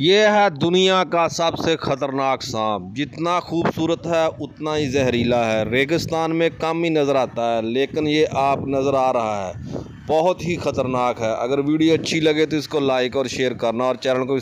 ये है दुनिया का सबसे ख़तरनाक सांप। जितना खूबसूरत है, उतना ही जहरीला है। रेगिस्तान में कम ही नज़र आता है, लेकिन ये आप नज़र आ रहा है। बहुत ही ख़तरनाक है। अगर वीडियो अच्छी लगे तो इसको लाइक और शेयर करना और चैनल को